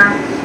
啊